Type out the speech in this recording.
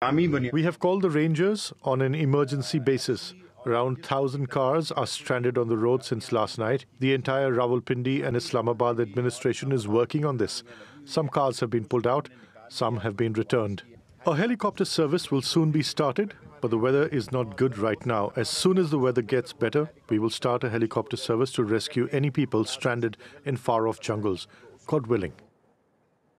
We have called the Rangers on an emergency basis. Around 1,000 cars are stranded on the road since last night. The entire Rawalpindi and Islamabad administration is working on this. Some cars have been pulled out, some have been returned. A helicopter service will soon be started, but the weather is not good right now. As soon as the weather gets better, we will start a helicopter service to rescue any people stranded in far off jungles, God willing.